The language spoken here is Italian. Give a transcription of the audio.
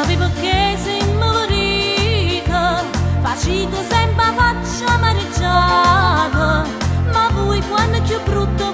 sapevo che sei morita, facite sempre faccia amareggiata, ma voi quando è più brutto